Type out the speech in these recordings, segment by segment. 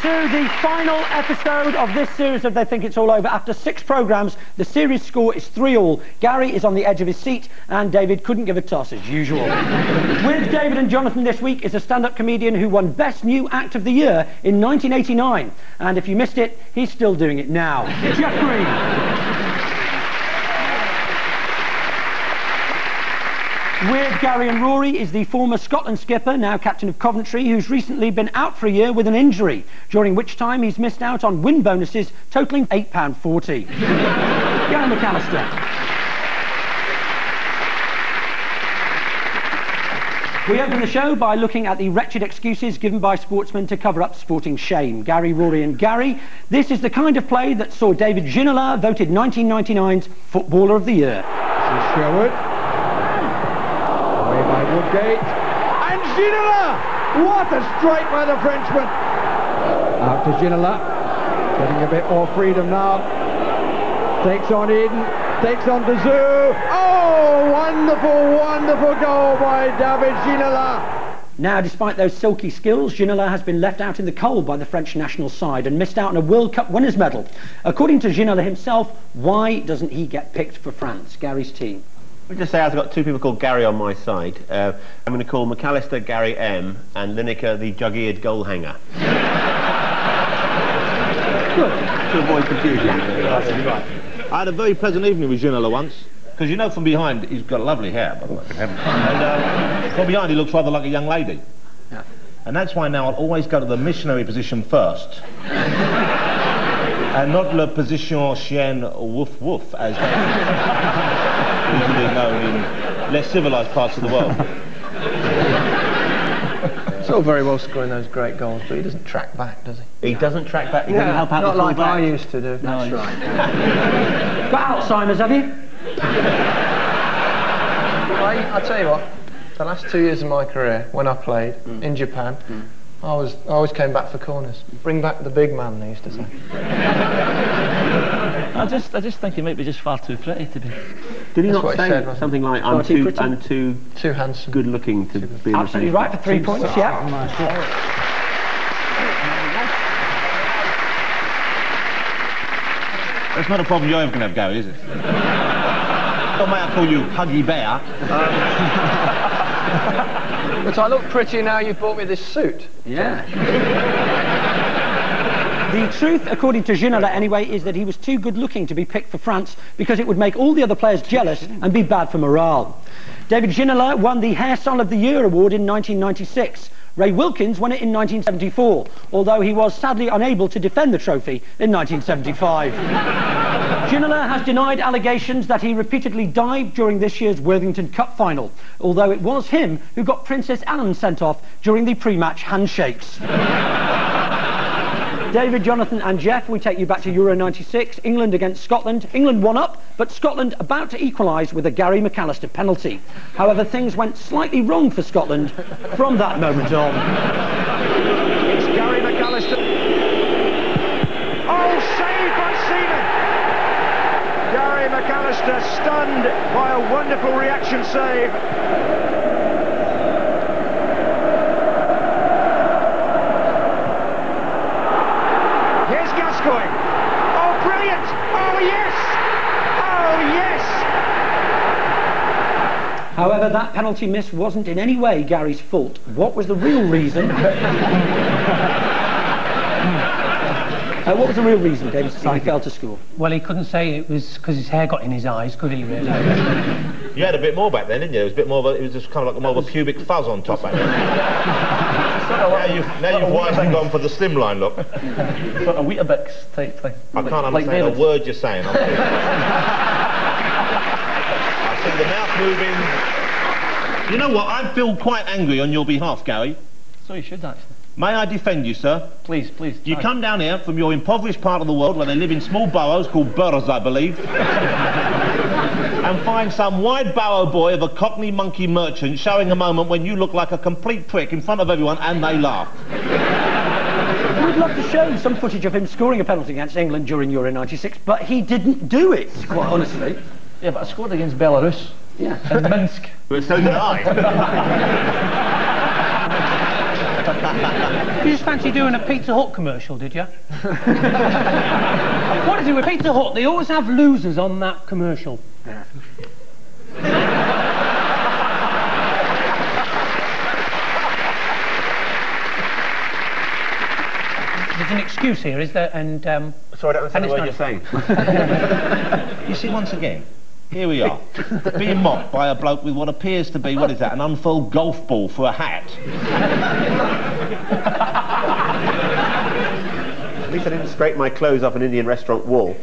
to the final episode of this series of They Think It's All Over. After six programmes, the series score is 3 all. Gary is on the edge of his seat and David couldn't give a toss as usual. With David and Jonathan this week is a stand-up comedian who won Best New Act of the Year in 1989. And if you missed it, he's still doing it now. Jeff Green. With Gary and Rory is the former Scotland skipper, now captain of Coventry, who's recently been out for a year with an injury, during which time he's missed out on win bonuses totalling £8.40. Gary McAllister. We open the show by looking at the wretched excuses given by sportsmen to cover up sporting shame. Gary, Rory and Gary. This is the kind of play that saw David Ginola voted 1999's Footballer of the Year. This is Sherwood. Woodgate. And Ginola! What a strike by the Frenchman! Out to Ginola. Getting a bit more freedom now. Takes on Eaden. Takes on De Zeeuw. Oh, wonderful, wonderful goal by David Ginola. Now, despite those silky skills, Ginola has been left out in the cold by the French national side and missed out on a World Cup winners' medal. According to Ginola himself, why doesn't he get picked for France, Gary's team? Let me just say I've got two people called Gary on my side. Uh, I'm going to call McAllister Gary M and Lineker the jug-eared goal hanger. Good. to avoid confusion. I had a very pleasant evening with Ginola once, because you know from behind he's got lovely hair, by the way. and uh, from behind he looks rather like a young lady. Yeah. And that's why now I'll always go to the missionary position first. and not le position chien woof woof, as they usually known in less civilized parts of the world. It's all very well scoring those great goals, but he doesn't track back, does he? He doesn't track back, he doesn't help out not the like. I used to do. That's right. Got Alzheimer's, have you? I, I tell you what, the last two years of my career, when I played Mm. in Japan, I was I always came back for corners. Bring back the big man, they used to say. I just, I just think he might be just far too pretty to be. Did he That's not what he say said, wasn't it? something like, I'm oh, too too, pretty? I'm too Too handsome. good looking to be in the Absolutely same right for three points, yeah. Oh, That's not a problem you're ever going to have, Gary, is it? or may I call you Huggy Bear? Um, but I look pretty now you've bought me this suit. Yeah. The truth, according to Ginola anyway, is that he was too good looking to be picked for France because it would make all the other players jealous and be bad for morale. David Ginola won the Hairstyle of the Year award in 1996. Ray Wilkins won it in 1974, although he was sadly unable to defend the trophy in 1975. Ginola has denied allegations that he repeatedly dived during this year's Worthington Cup final, although it was him who got Princess Anne sent off during the pre-match handshakes. David, Jonathan and Jeff, we take you back to Euro 96, England against Scotland. England won up, but Scotland about to equalise with a Gary McAllister penalty. However, things went slightly wrong for Scotland from that moment on. It's Gary McAllister. Oh, saved by Seaman. Gary McAllister stunned by a wonderful reaction save. Here's Gascoigne. Oh, brilliant. Oh, yes. Oh, yes. However, that penalty miss wasn't in any way Gary's fault. What was the real reason? Uh, what was the real reason David said he failed to score? Well, he couldn't say it was because his hair got in his eyes, could he, really? You had a bit more back then, didn't you? It was a bit more of a, it was just kind of like more of a pubic fuzz on top back then. now, you, now your wife ain't gone for the slimline look. sort of a Weetabix type thing. I can't Like understand David. a word you're saying. I see the mouth moving. You know what? I feel quite angry on your behalf, Gary. So you should, actually. May I defend you, sir? Please, please. You try. come down here from your impoverished part of the world where they live in small burrows called burrows, I believe, and find some wide barrow boy of a cockney monkey merchant showing a moment when you look like a complete prick in front of everyone and they laugh. We would love to show you some footage of him scoring a penalty against England during Euro 96, but he didn't do it, quite honestly. Yeah, but I scored against Belarus Yeah. and Minsk. But so did I. You just fancy doing a Pizza Hut commercial, did you? what is it with Pizza Hut? They always have losers on that commercial. There's an excuse here, is there? And um, Sorry, I don't understand what you're saying. you see, once again, here we are, being mocked by a bloke with what appears to be, what is that, an unfurled golf ball for a hat. At least I didn't scrape my clothes off an Indian restaurant wall.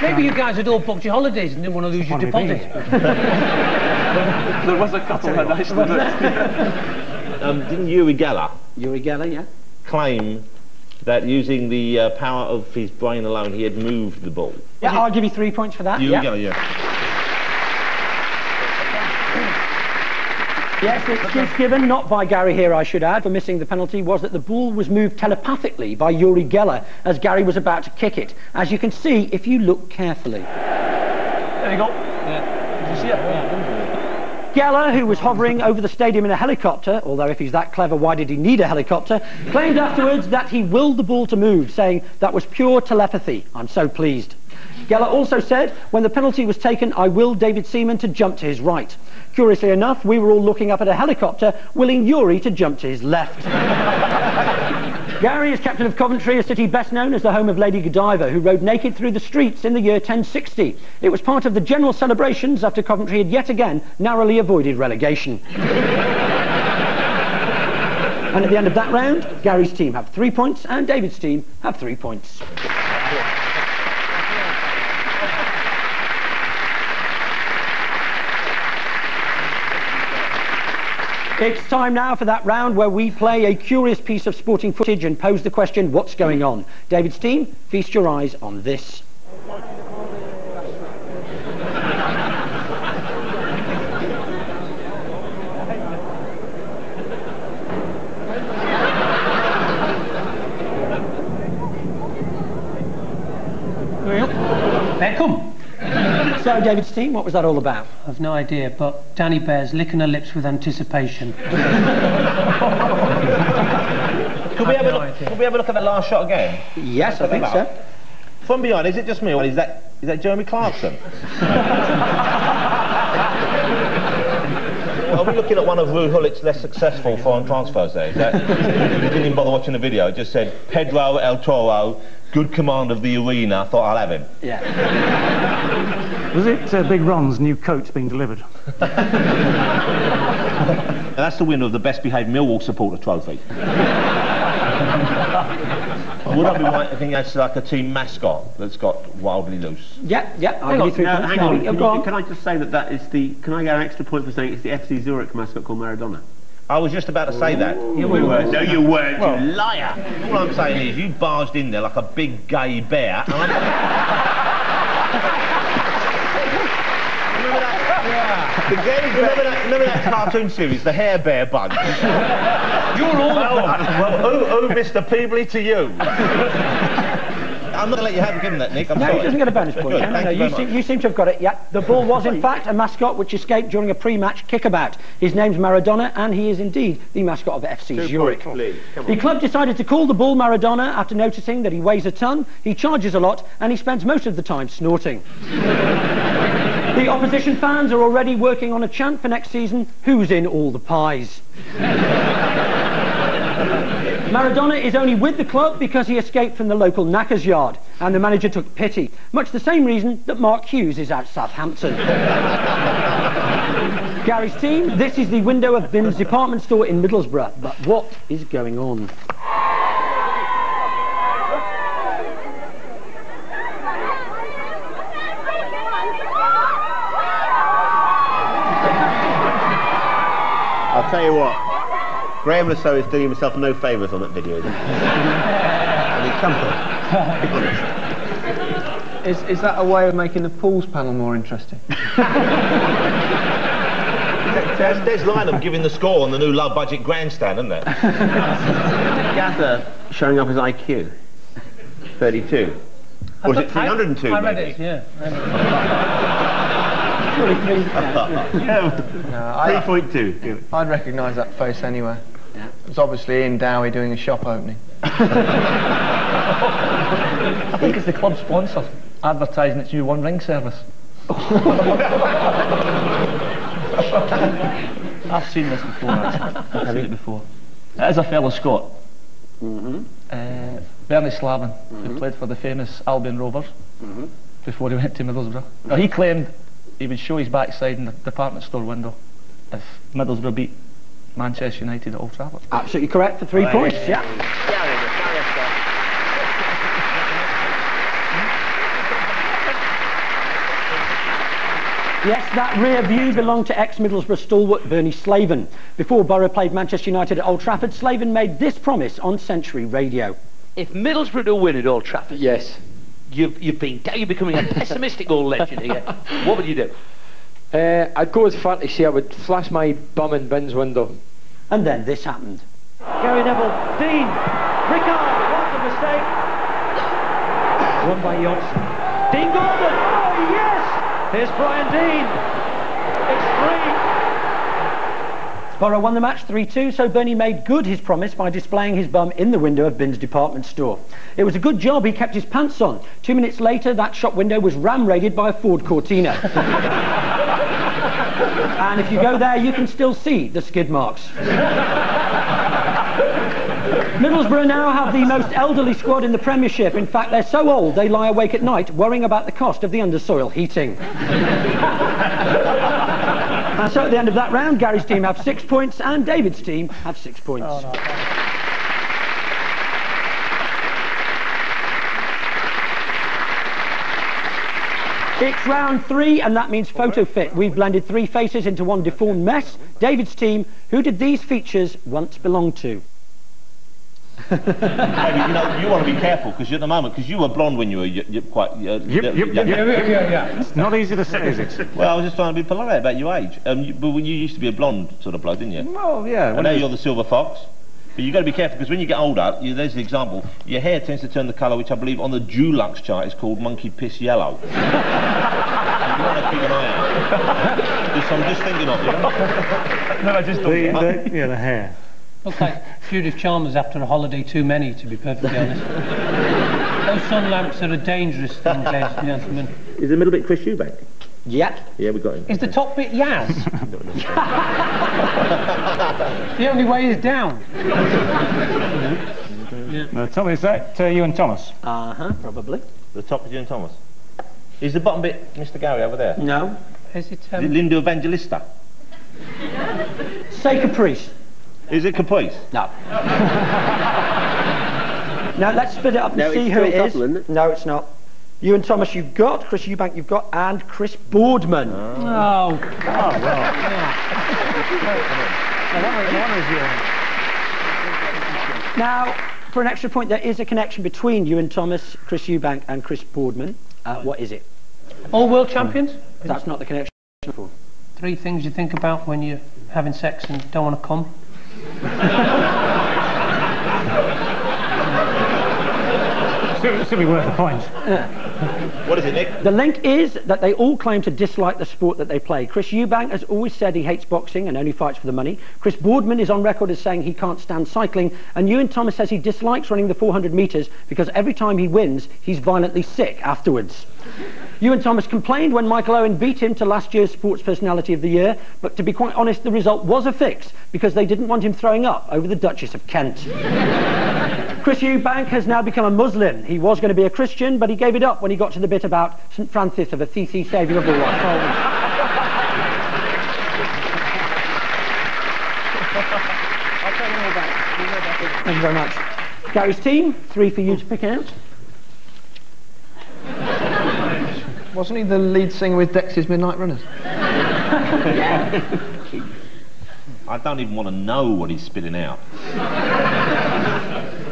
maybe you guys had all booked your holidays and didn't want to lose your deposit. There was a couple that I stood at. Um, didn't Uri Geller Uri Geller, yeah. claim that using the uh, power of his brain alone, he had moved the ball? Yeah, I'll give you three points for that. Uri yeah. Geller, yeah. Yes, the excuse given, not by Gary here, I should add, for missing the penalty, was that the ball was moved telepathically by Uri Geller as Gary was about to kick it. As you can see, if you look carefully. There you go. Yeah. Did you see it? Yeah. Geller, who was hovering over the stadium in a helicopter, although if he's that clever, why did he need a helicopter, claimed afterwards that he willed the ball to move, saying, that was pure telepathy. I'm so pleased. Geller also said, when the penalty was taken, I willed David Seaman to jump to his right. Curiously enough, we were all looking up at a helicopter, willing Uri to jump to his left. Gary is captain of Coventry, a city best known as the home of Lady Godiva, who rode naked through the streets in the year 1060. It was part of the general celebrations after Coventry had yet again narrowly avoided relegation. and at the end of that round, Gary's team have three points and David's team have three points. It's time now for that round where we play a curious piece of sporting footage and pose the question, what's going on? David's team, feast your eyes on this. Well, there come. So, David's team, what was that all about? I've no idea, but Dani Behr's licking her lips with anticipation. Could we, have a no look, could we have a look at the last shot again? Yes, I think so. From behind, is it just me or is that, is that Jeremy Clarkson? Are we looking at one of Ruud Gullit's less successful foreign transfers there? Is that, you didn't even bother watching the video. It just said, Pedro El Toro, good command of the arena, thought I'll have him. Yeah. Was it uh, Big Ron's new coat being delivered? And that's the winner of the best behaved Millwall supporter trophy. Would I be right to think that's like a team mascot that's got wildly loose? Yeah, yeah, I'll Hang on, you three no, points. hang on. Can, you- can I just say that that is the? Can I get an extra point for saying it's the FC Zurich mascot called Maradona? I was just about to say that. You weren't. No, you weren't. Well- you liar. All I'm saying is you barged in there like a big gay bear. And I'm... remember that? The gay remember, that, remember that cartoon series, The Hair Bear Bunch? You're all well, well oh, who, who, Mr. Peevly, to you? I'm not going to let you have given that, Nick. I'm No, sorry. he doesn't get a bonus point. Good, No, no, you you, seem, you seem to have got it, yeah. The ball was, in fact, a mascot which escaped during a pre-match kickabout. His name's Maradona, and he is indeed the mascot of FC Zurich. points, please. Come The club decided to call the ball Maradona after noticing that he weighs a ton, he charges a lot, and he spends most of the time snorting. The opposition fans are already working on a chant for next season, who's in all the pies? Maradona is only with the club because he escaped from the local knackers yard, and the manager took pity. Much the same reason that Mark Hughes is at Southampton. Gary's team, this is the window of Binns department store in Middlesbrough. But what is going on? I'll tell you what. Graeme Le Saux is doing himself no favours on that video. I mean, come on. Be honest. Is, is that a way of making the pools panel more interesting? There's Des Lynam giving the score on the new low budget grandstand, isn't there? Gather showing up his IQ. 32. Or is it 302 I read maybe? it, yeah. I read it. No, I, 3.2. I'd recognise that face anywhere. It's obviously Ian Dowie doing a shop opening. I think it's the club sponsor advertising its new one ring service. I've seen this before, actually. I've seen it before. It is a fellow Scot. Mm-hmm. Uh, Bernie Slaven, who mm-hmm. played for the famous Albion Rovers mm-hmm. before he went to Middlesbrough. Now, he claimed he would show his backside in the department store window if Middlesbrough beat Manchester United at Old Trafford. Absolutely correct for three points, yeah. Gary McAllister. Yes, that rear view belonged to ex-Middlesbrough stalwart Bernie Slaven. Before Borough played Manchester United at Old Trafford, Slaven made this promise on Century Radio. If Middlesbrough do win at Old Trafford, Yes. you've, you've been you're becoming a pessimistic old legend here. What would you do? Uh, I'd go as far to say I would flash my bum in Binns window. And then this happened. Gary Neville, Dean, Ricard, what a mistake. Won by Johnson. Dean Gordon, oh yes! Here's Brian Deane. It's three. Borough won the match 3-2, so Bernie made good his promise by displaying his bum in the window of Binns department store. It was a good job he kept his pants on. Two minutes later, that shop window was ram-raided by a Ford Cortina. and if you go there, you can still see the skid marks. Middlesbrough now have the most elderly squad in the Premiership. In fact, they're so old they lie awake at night worrying about the cost of the undersoil heating. and so at the end of that round, Gary's team have six points and David's team have six points. Oh, It's round three, and that means photo fit. We've blended three faces into one deformed mess. David's team, who did these features once belong to? Maybe, you know, you want to be careful because at the moment, because you were blonde when you were y- y- quite. Uh, Yep, yep, young. yep, yep. yeah, yeah. It's not easy to say, is it? Well, I was just trying to be polite about your age. Um, you, but when you used to be a blonde sort of bloke, didn't you? Well, yeah. And when now you're the silver fox. But you've got to be careful because when you get older, you, there's the example, your hair tends to turn the colour, which I believe on the Dulux chart is called monkey piss yellow. you want to keep an eye out. Just, I'm just thinking of you. No, I just the, the, yeah, the hair. Look like Judith Chalmers after a holiday too many, to be perfectly honest. Those sun lamps are a dangerous thing, ladies and gentlemen. Is the middle bit Chris Eubank? Yep. Yeah, we got him. Is the top bit Yazz? the only way is down. Uh, Tommy, is that uh, Iwan Thomas? Uh-huh, probably. The top is Iwan Thomas. Is the bottom bit Mr. Gary over there? No. Is it? Is it Um, Linda Evangelista? Say Caprice. Is it Caprice? No. now let's split it up and No, see who Phil it is. Copeland, isn't? No, it's not. Iwan Thomas you've got, Chris Eubank you've got, and Chris Boardman. oh, Now, for an extra point, there is a connection between Iwan Thomas, Chris Eubank, and Chris Boardman. Uh, what is it? all world champions? That's not the connection. Three things you think about when you're having sex and don't want to come. Still, still be worth a point. What is it, Nick? The link is that they all claim to dislike the sport that they play. Chris Eubank has always said he hates boxing and only fights for the money. Chris Boardman is on record as saying he can't stand cycling. And Iwan Thomas says he dislikes running the 400 metres because every time he wins, he's violently sick afterwards. Iwan Thomas complained when Michael Owen beat him to last year's Sports Personality of the Year, but to be quite honest, the result was a fix because they didn't want him throwing up over the Duchess of Kent. Chris Eubank has now become a Muslim. He was going to be a Christian, but he gave it up when he got to the bit about St Francis of Assisi, saviour of all. Thank you very much. Gary's team, three for you to pick out. Wasn't he the lead singer with Dexys Midnight Runners? I don't even want to know what he's spitting out.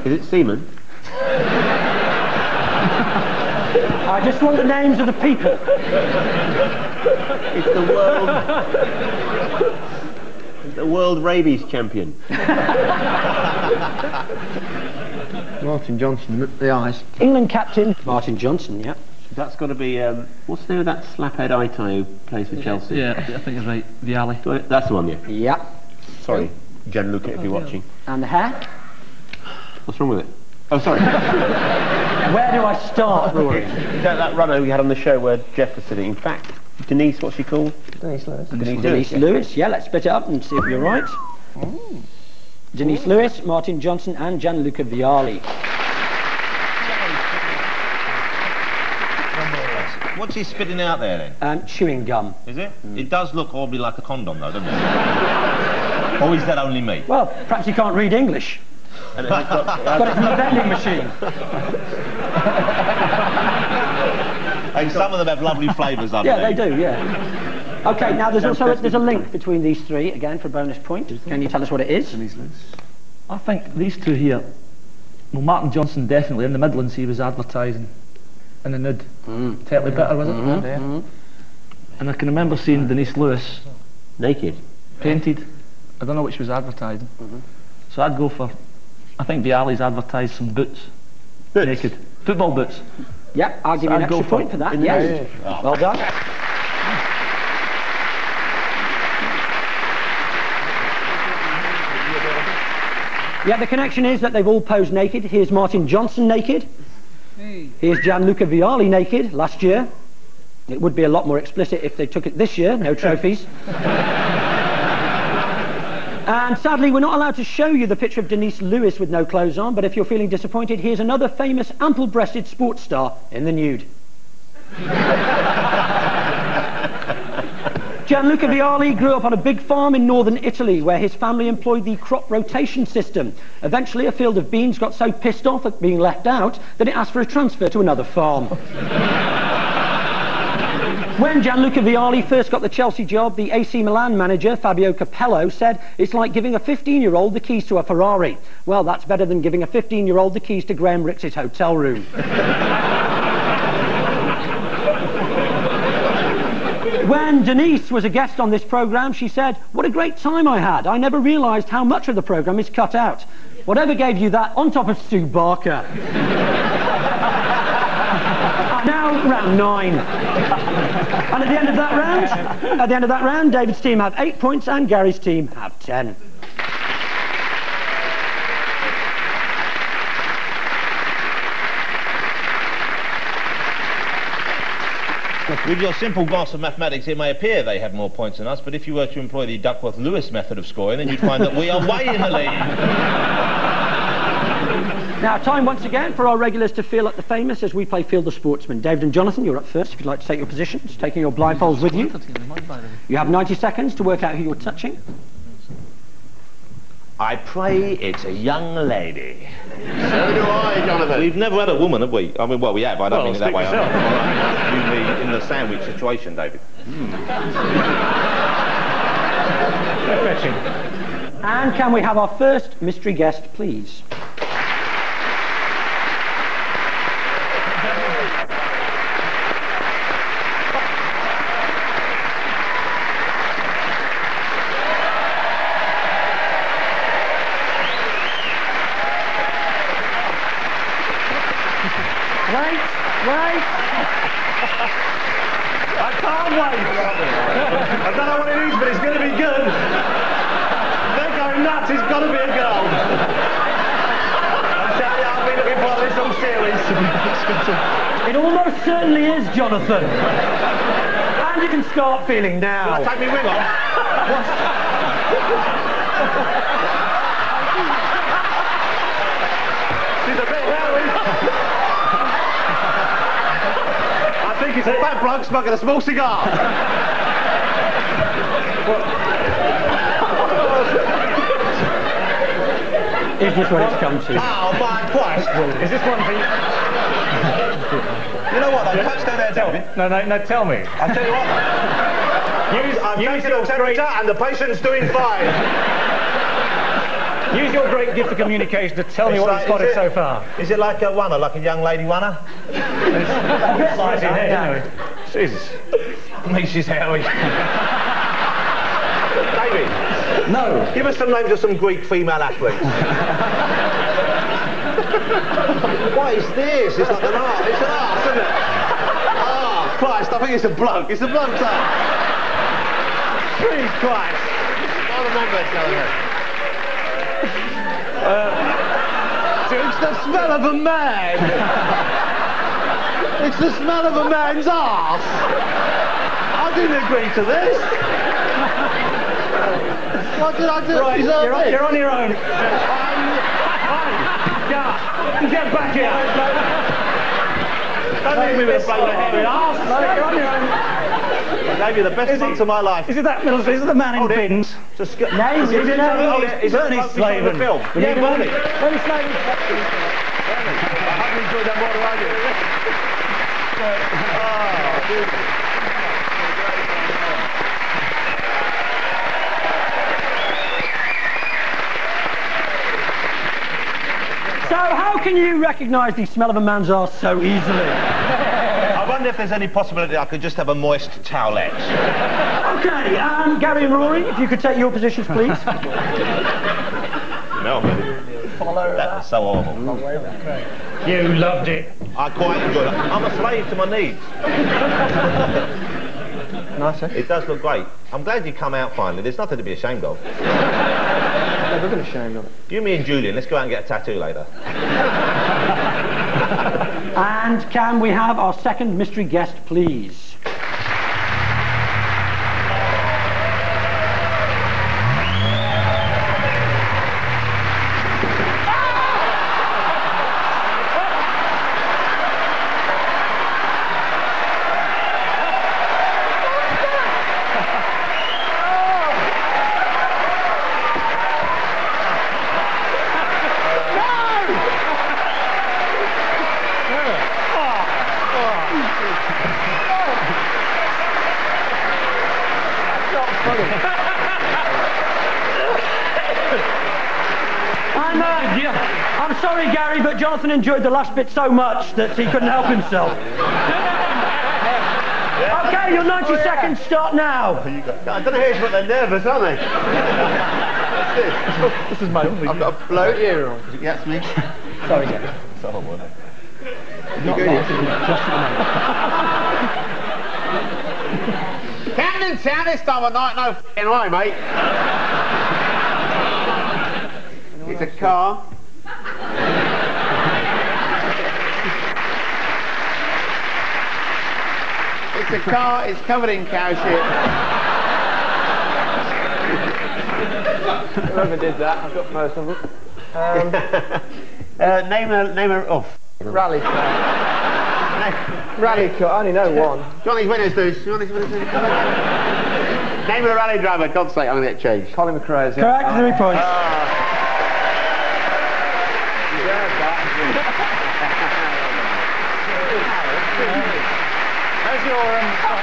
Is it Seaman? I just want the names of the people. It's the world. it's the world rabies champion. Martin Johnson, the eyes. England captain Martin Johnson, yeah. That's got to be um, what's the name of that slaphead Ito who plays for Chelsea? Yeah, I think it's right. Vialli. Do I- That's the one, yeah. Yep. Sorry, Gianluca, if you're watching. And the hair? What's wrong with it? Oh, sorry. Where do I start, Rory? Is that that runner we had on the show where Jeff was sitting? In fact, Denise, what's she called? Denise Lewis. Denise, Denise Lewis. Yeah, let's split it up and see if you're right. Denise Lewis, Martin Johnson, and Gianluca Vialli. What's he spitting out there then? Um, chewing gum. Is it? It does look oddly like a condom though, doesn't it? or is that only me? Well, perhaps you can't read English. And it's got, Got it from the vending machine. And some of them have lovely flavours Yeah, underneath. they Yeah, they do, yeah. Okay, now there's also a, there's a link between these three, again, for a bonus point. Can you tell us what it is? I think these two here, well, Martin Johnson definitely, in the Midlands he was advertising in the nude. Mm. Tetley Bitter, was it? Mhm. And I can remember seeing Denise Lewis naked. painted. I don't know what she was advertising. Mm-hmm. So I'd go for, I think Bialy's advertised some boots. Naked. Football boots. Yep, I'll give So you an I'd extra for point for that, in the yes. nude. Well done. Yeah, the connection is that they've all posed naked. Here's Martin Johnson naked. Here's Gianluca Vialli naked last year. It would be a lot more explicit if they took it this year, no trophies. and sadly, we're not allowed to show you the picture of Denise Lewis with no clothes on, but if you're feeling disappointed, here's another famous ample-breasted sports star in the nude. Gianluca Vialli grew up on a big farm in northern Italy where his family employed the crop rotation system. Eventually, a field of beans got so pissed off at being left out that it asked for a transfer to another farm. When Gianluca Vialli first got the Chelsea job, the AC Milan manager, Fabio Capello, said it's like giving a 15-year-old the keys to a Ferrari. Well, that's better than giving a 15-year-old the keys to Graham Rix's hotel room. When Denise was a guest on this programme, she said, What a great time I had. I never realised how much of the programme is cut out. Whatever gave you that on top of Sue Barker? now, round nine. And at the end of that round, at the end of that round, David's team have eight points and Gary's team have ten. With your simple glance of mathematics, it may appear they have more points than us, but if you were to employ the Duckworth-Lewis method of scoring, then you'd find that we are way in the lead. Now, time once again for our regulars to feel like the famous as we play Feel the Sportsman. David and Jonathan, you're up first if you'd like to take your positions, taking your blindfolds with you. You have 90 seconds to work out who you're touching. I pray it's a young lady. So do I, Jonathan. We've never had a woman, have we? I mean, well, we have. I don't Well, mean it that speak way. for yourself. I mean, in the, in the sandwich situation, David. Hmm. And can we have our first mystery guest, please? Wait, wait. I can't wait. I don't know what it is, but it's going to be good. They're going nuts. It's got to be a girl. I tell you, I've been looking for this all series. It almost certainly is, Jonathan. And you can start feeling now. Take me wing off. She's a bit hairy. I think it's a fat bloke smoking a small cigar. Is this what it's come to? Oh my Christ! Is this one for you? You know what? though? Don't stand there, tell me. No, no, no, tell me. I'll tell you what. Though. Use, I've taken the temperature and the patient's doing fine. Use your great gift of communication to tell me what like- you've spotted is it- so far. Is it like a runner, like a young lady runner? Slides in here, Yeah. you know. Jesus. Mrs. Howie. David, No. give us some names of some Greek female athletes. what is this? It's like an art. It's an art, isn't it? Christ, I think it's a bloke. It's a bloke's art. Jesus Christ. I remember it, uh, It's the smell of a man. it's the smell of a man's arse. I didn't agree to this. What did I do? Right, you're on, you're on your own. Um, get, get back here. Don't leave me with a hairy arse. No, you're on your own. I gave you the best months of my life. Is it that middle? Is it the man in Binns? Just go. Name, Is it- his name. Hold it. Is it Bernie the bloke we saw in the Slaven. film? We Yeah, need Bernie. Bernie Slaven. I haven't enjoyed that more than I did. So how can you recognise the smell of a man's arse so easily? I wonder if there's any possibility I could just have a moist towelette. Okay, um, Gary and Rory, if you could take your positions, please. No, Follow that was so horrible. You loved it. I quite enjoyed it. I'm a slave to my needs. Nice, eh? It does look great. I'm glad you come out finally. There's nothing to be ashamed of. Never been ashamed of it. You, me, and Julian, let's go out and get a tattoo later. And can we have our second mystery guest, please? I'm, uh, I'm sorry, Gary, but Jonathan enjoyed the last bit so much that he couldn't help himself. Okay, your 90 seconds start now. I don't know who's but they're nervous, aren't they? This is my I've got a bloat here on. That's me. Sorry, Gary. So horrible. Not lost, just a moment. Camden Town this time of night, no f***ing way, mate. It's a car. It's a car, it's covered in cow shit. Whoever did that, I've got most of them. Um, Uh, name a, name a, oh, f- rally car. Rally car, I only know one. you want Johnny's winners, dudes. Johnny's winners, dudes. Name of the rally driver, God's sake, I'm going to get changed. Colin McRae's. Correct, three points. How's your, um...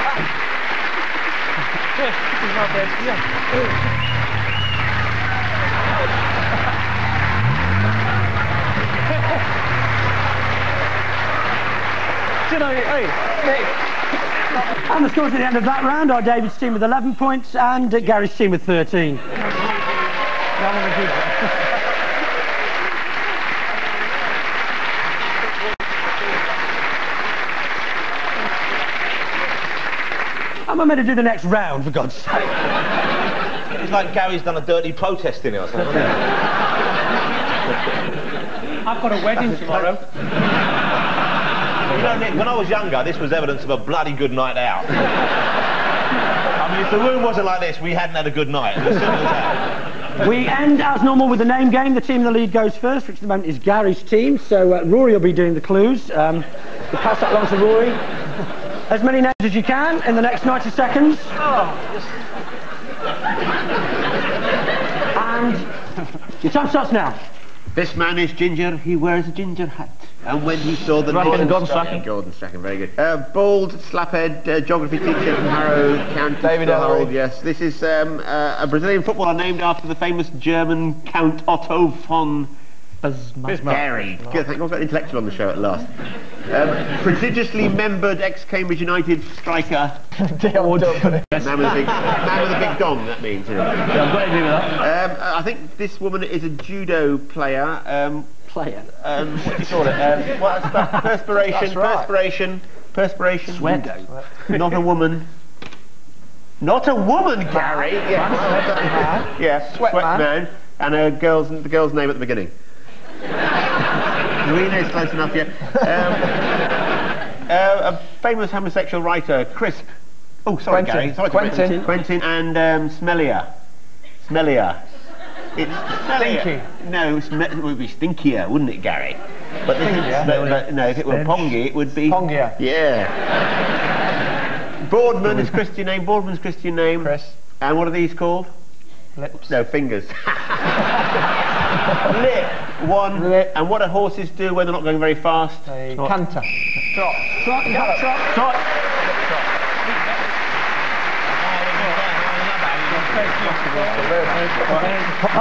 yeah. You know, hey, And the scores at the end of that round are David's team with 11 points and Gary's team with 13. Am I meant to do the next round, for God's sake? It's like Gary's done a dirty protest in it or something. I've got a wedding tomorrow. you know, Nick, when I was younger, this was evidence of a bloody good night out. I mean, if the room wasn't like this, we hadn't had a good night. As simple as that. We end as normal with the name game. The team in the lead goes first, which at the moment is Gary's team. So uh, Rory will be doing the clues. Um, we'll pass that along to Rory. As many names as you can in the next 90 seconds. And your time starts now. This man is ginger, he wears a ginger hat. And when he saw the Strachan, Gordon Gordon Strachan. Strachan. Gordon Strachan, very good. Uh, bald, slaphead, uh, geography teacher from Harrow County. David School, Elleray. Yes, this is um, uh, a Brazilian footballer named after the famous German Count Otto von Bismarck. Good, thank God we've got an intellectual on the show at last. Um, prodigiously membered ex-Cambridge United striker. man, with a big, man with a big dong, that means. isn't? Yeah, I've got to agree with that. Um, I think this woman is a judo player. Um, Player. um, what do you call it? Um, what's that? Perspiration, right. perspiration, perspiration. Sweat. Not a woman. Not a woman, Gary. Yeah, yeah. Sweat man. man. And a girl's the girl's name at the beginning. Marina is close enough, yeah. Um, uh, a famous homosexual writer, Crisp. Oh, sorry, Quentin. Gary. Sorry, Quentin. Quentin and um, Smellier. Smellier. It's smellier. Stinky. No, it would be stinkier, wouldn't it, Gary? But, this is, Stinkier. but, but no, if it were. Pongy, it would be. Pongier. Yeah. Boardman is Christian name. Boardman's Christian name. Chris. And what are these called? Lips. No, fingers. Lip. One. And what do horses do when they're not going very fast? A canter. Trot. Trot, trot, trot. Trot.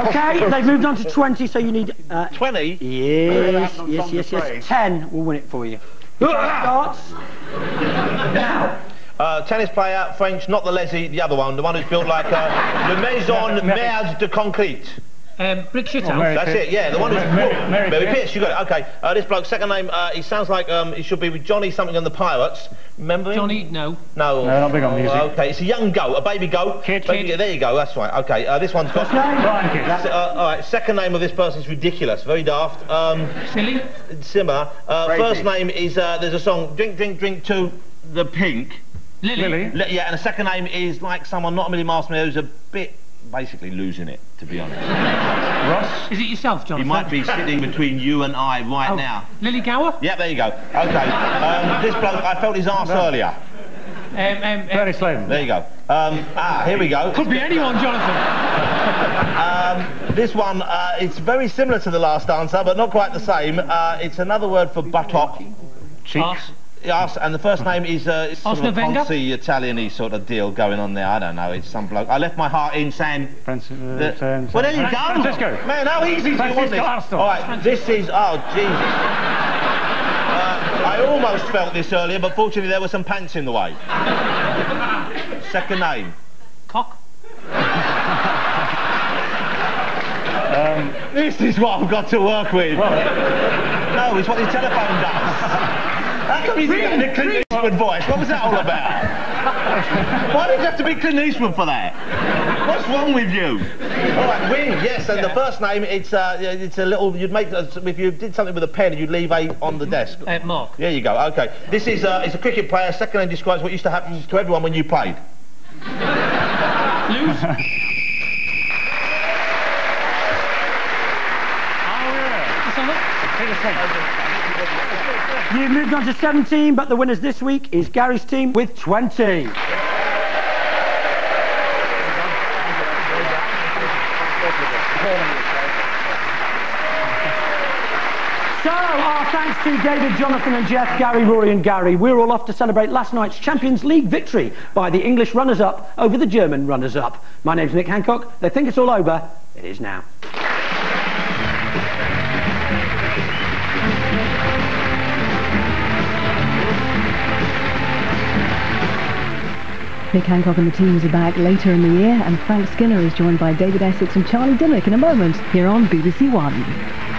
Okay, they've moved on to 20, so you need... Uh, 20? yes, yes, yes, yes. 10 will win it for you. Starts. Now. Uh, tennis player, French, not the Leslie, the other one, the one who's built like uh, Le Maison Merde de Concrete. Um, Brick Shithouse. Mary That's Pitt. it, yeah, the one who's Mary- Mary, Mary Mary Pitts, you got it, okay. Uh, this bloke, second name, uh, he sounds like um, he should be with Johnny something on the Pirates. Remember him? Johnny, no. No. No, not big on Oh, music. Okay, it's a young goat, a baby goat. Kid. Baby- Kid. There you go, that's right. Okay, uh, this one's got... Brian Kidd. Uh, all right, second name of this person is ridiculous, very daft. Um, Silly. similar. Uh, first name is, uh, there's a song, Drink, Drink, Drink to the Pink. Lily. Lily. Yeah, and the second name is like someone not a million miles from here who's a bit basically losing it, to be honest. Ross. Is it yourself, Jonathan? he might be sitting between you and I right Oh, now. Lily Gower? Yeah, there you go. Okay. Um, this bloke, I felt his arse earlier. Um, um, um, Bernie Slaven. There you go. Um, ah, here we go. could be anyone, Jonathan. Um, this one, uh, it's very similar to the last answer, but not quite the same. Uh, it's another word for buttock. Cheeks. Arse. Yes, and the first name is uh, it's sort of a Arsene Italian-y sort of deal going on there. I don't know. It's some bloke. I left my heart in San. Francis. Uh, that- Fran- well, there you go. Francisco. Man, how easy do you want Francisco this? Arston. All right, this is. Oh, Jesus. Uh, I almost felt this earlier, but fortunately there were some pants in the way. Second name. Cock. This is what I've got to work with. no, it's what his telephone does. How come he's getting the Clint Eastwood voice? What was that all about? Why did you have to be Clint Eastwood for that? What's wrong with you? All right, win. Yes, and the first name it's uh, it's a little. You'd make a, if you did something with a pen, you'd leave a on the desk. Uh, Mark. There you go. Okay, this is uh, it's a cricket player. Second name describes what used to happen to everyone when you played. Lose. It's on it. You've moved on to 17, but the winners this week is Gary's team with 20. So, our thanks to David, Jonathan and Jeff, Gary, Rory and Gary. We're all off to celebrate last night's Champions League victory by the English runners-up over the German runners-up. My name's Nick Hancock. They think it's all over. It is now. Nick Hancock and the teams are back later in the year, and Frank Skinner is joined by David Essex and Charlie Dimmock in a moment here on BBC One.